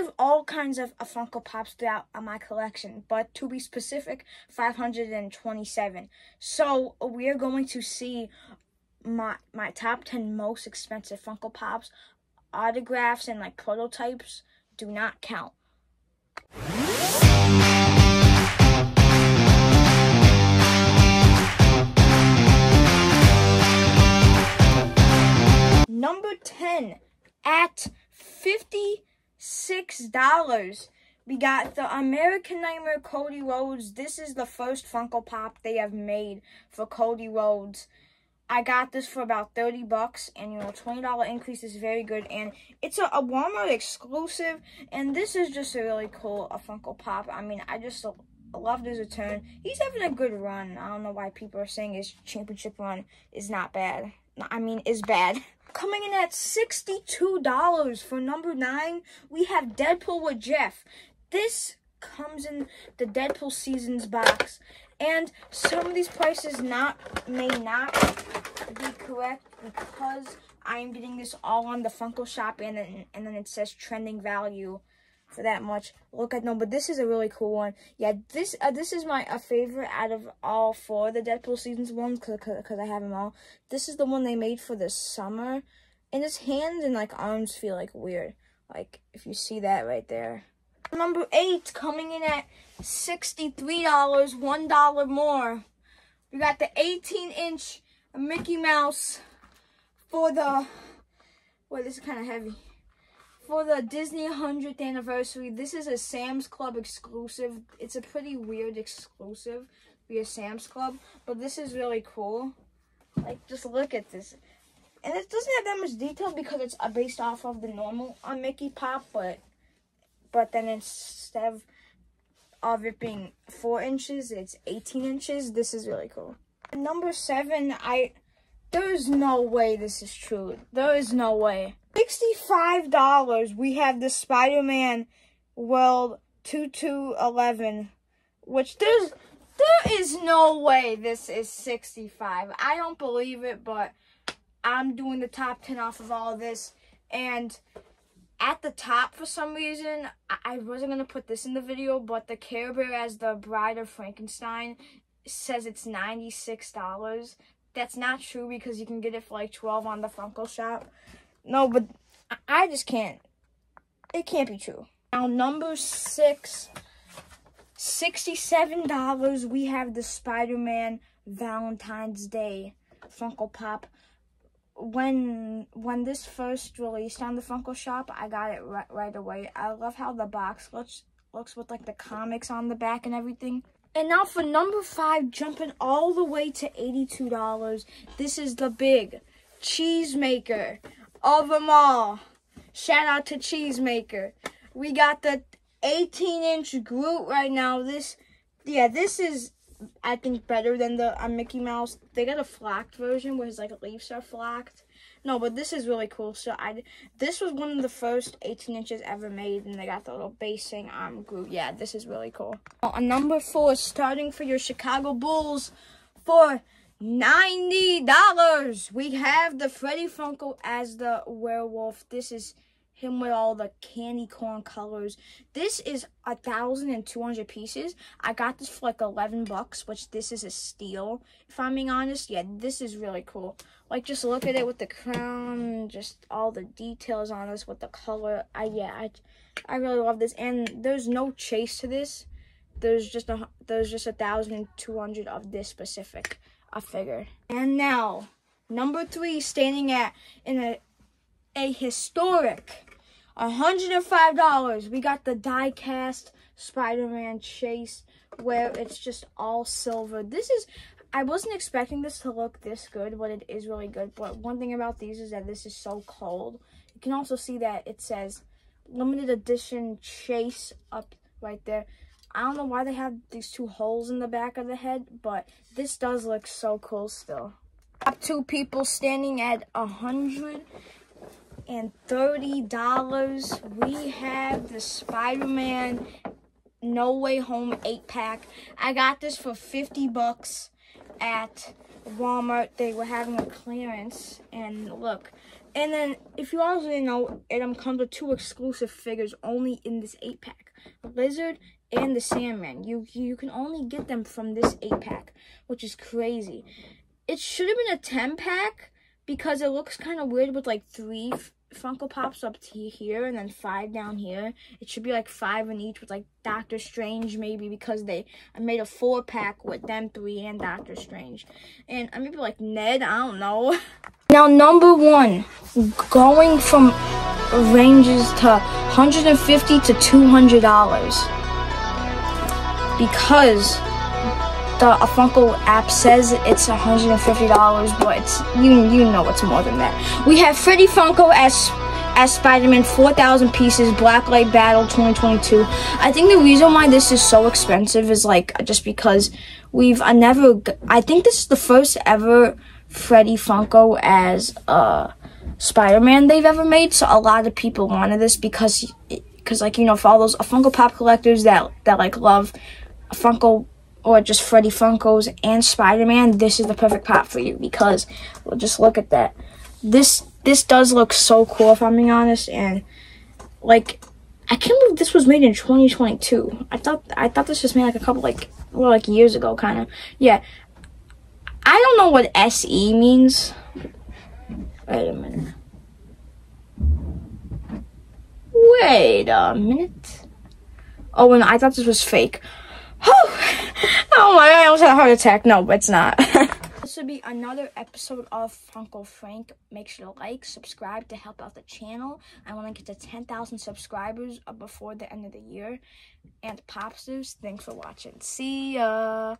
have all kinds of uh, Funko Pops throughout uh, my collection, but to be specific, 527. So we are going to see my my top 10 most expensive Funko Pops. Autographs and like prototypes do not count. Number 10 at 50 $6. We got the American Nightmare Cody Rhodes. This is the first Funko Pop they have made for Cody Rhodes. I got this for about 30 bucks, and you know, $20 increase is very good, and it's a, a Walmart exclusive, and this is just a really cool a Funko Pop. I mean, I just loved his return. He's having a good run. I don't know why people are saying his championship run is not bad. I mean is bad. Coming in at $62 for number 9, we have Deadpool with Jeff. This comes in the Deadpool Seasons box. And some of these prices not may not be correct because I am getting this all on the Funko shop and then, and then it says trending value for that much. Look at no, but this is a really cool one. Yeah, this uh, this is my a favorite out of all four the Deadpool seasons ones because I have them all. This is the one they made for the summer, and his hands and like arms feel like weird. Like if you see that right there. Number eight coming in at sixty-three dollars, one dollar more. We got the 18-inch Mickey Mouse for the. Wait, this is kind of heavy for the Disney 100th anniversary. This is a Sam's Club exclusive. It's a pretty weird exclusive via Sam's Club, but this is really cool. Like, just look at this. And it doesn't have that much detail because it's uh, based off of the normal uh, Mickey Pop, but but then instead of, of it being 4 inches, it's 18 inches. This is really cool. Number 7, I... There's no way this is true. There is no way. $65, we have the Spider-Man World 2211, which there's, there is no way this is 65. I don't believe it, but I'm doing the top 10 off of all of this. And at the top, for some reason, I wasn't going to put this in the video, but the Care Bear as the Bride of Frankenstein says it's $96. That's not true because you can get it for like 12 on the Funko shop. No, but I just can't. It can't be true. Now, number six, $67. We have the Spider-Man Valentine's Day Funko Pop. When when this first released on the Funko shop, I got it right, right away. I love how the box looks looks with like the comics on the back and everything. And now for number five, jumping all the way to $82. This is the big Cheesemaker of them all. Shout out to Cheesemaker. We got the 18 inch Groot right now. This, yeah, this is, I think, better than the uh, Mickey Mouse. They got a flocked version where his like leaves are flocked. No, but this is really cool. So I, this was one of the first 18 inches ever made, and they got the little basing um, saying I'm Yeah, this is really cool. Number four, starting for your Chicago Bulls for $90. We have the Freddy Funko as the werewolf. This is him with all the candy corn colors. This is a thousand and two hundred pieces. I got this for like eleven bucks, which this is a steal. If I'm being honest, yeah, this is really cool. Like just look at it with the crown, just all the details on this with the color. I yeah, I I really love this. And there's no chase to this. There's just a there's just a thousand and two hundred of this specific I figured. And now, number three, standing at in a a historic $105. We got the die-cast Spider-Man chase where it's just all silver. This is, I wasn't expecting this to look this good, but it is really good. But one thing about these is that this is so cold. You can also see that it says limited edition chase up right there. I don't know why they have these two holes in the back of the head, but this does look so cool still. Top two people standing at a and thirty dollars. We have the Spider-Man No Way Home eight pack. I got this for fifty bucks at Walmart. They were having a clearance, and look, And then, if you also didn't know, it um, comes with two exclusive figures only in this 8-pack. The Lizard and the Sandman. You, you can only get them from this 8-pack, which is crazy. It should have been a 10-pack because it looks kind of weird with, like, three Funko Pops up to here and then five down here. It should be like five in each with like Doctor Strange maybe because they I made a four pack with them three and Doctor Strange. And I maybe like Ned, I don't know. Now number one, going from ranges to 150 to 200 dollars because the Funko app says it's $150, but it's, you you know it's more than that. We have Freddy Funko as as Spider-Man 4,000 pieces Blacklight Battle 2022. I think the reason why this is so expensive is like just because we've I never I think this is the first ever Freddy Funko as uh Spider-Man they've ever made. So a lot of people wanted this because because like you know for all those Funko Pop collectors that that like love Funko or just Freddy Funkos and Spider-Man, this is the perfect pop for you because well, just look at that. This this does look so cool if I'm being honest and like I can't believe this was made in 2022. I thought I thought this was made like a couple like well like years ago kind of. Yeah. I don't know what SE means. Wait a minute. Wait a minute. Oh, and I thought this was fake. Oh my god, I almost had a heart attack. No, but it's not. this will be another episode of Funko Frank. Make sure to like, subscribe to help out the channel. I want to get to 10,000 subscribers before the end of the year. And Popsters, thanks for watching. See ya!